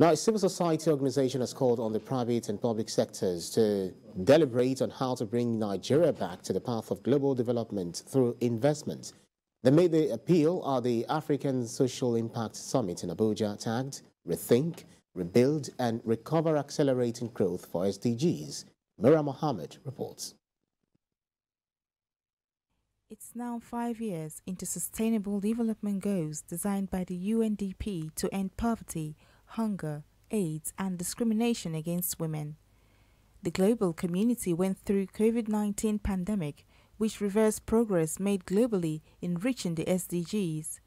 Now, a civil society organization has called on the private and public sectors to deliberate on how to bring Nigeria back to the path of global development through investment. They made the appeal at the African Social Impact Summit in Abuja tagged Rethink, Rebuild and Recover Accelerating Growth for SDGs. Mira Mohammed reports. It's now five years into Sustainable Development Goals designed by the UNDP to end poverty, hunger, AIDS and discrimination against women. The global community went through COVID-19 pandemic which reversed progress made globally in reaching the SDGs.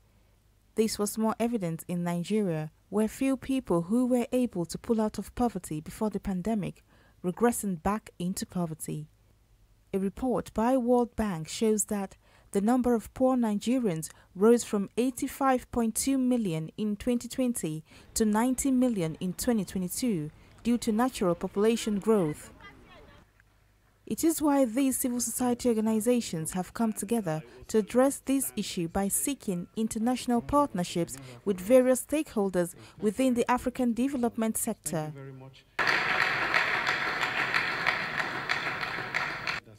This was more evident in Nigeria, where few people who were able to pull out of poverty before the pandemic regressing back into poverty. A report by World Bank shows that the number of poor Nigerians rose from 85.2 million in 2020 to 90 million in 2022 due to natural population growth. It is why these civil society organizations have come together to address this issue by seeking international partnerships with various stakeholders within the African development sector.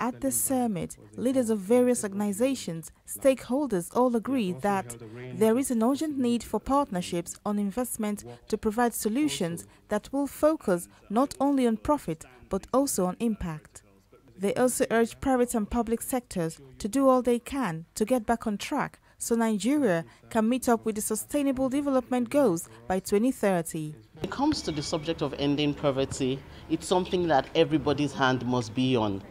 At the summit, leaders of various organizations, stakeholders all agree that there is an urgent need for partnerships on investment to provide solutions that will focus not only on profit but also on impact. They also urge private and public sectors to do all they can to get back on track so Nigeria can meet up with the Sustainable Development Goals by 2030. When it comes to the subject of ending poverty, it's something that everybody's hand must be on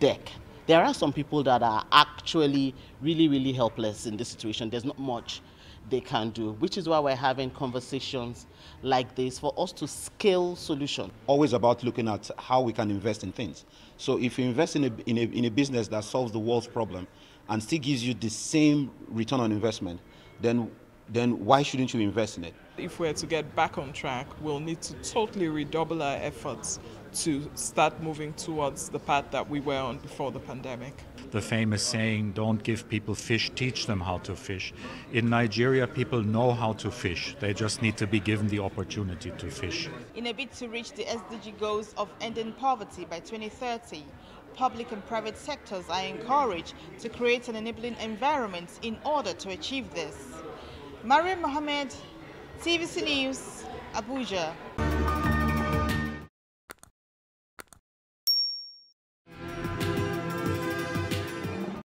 deck. There are some people that are actually really, really helpless in this situation. There's not much they can do, which is why we're having conversations like this for us to scale solution. Always about looking at how we can invest in things. So if you invest in a, in a, in a business that solves the world's problem and still gives you the same return on investment, then then why shouldn't you invest in it? If we're to get back on track, we'll need to totally redouble our efforts to start moving towards the path that we were on before the pandemic. The famous saying, don't give people fish, teach them how to fish. In Nigeria, people know how to fish. They just need to be given the opportunity to fish. In a bid to reach the SDG goals of ending poverty by 2030, public and private sectors are encouraged to create an enabling environment in order to achieve this. Mariam Mohammed, TVC News, Abuja.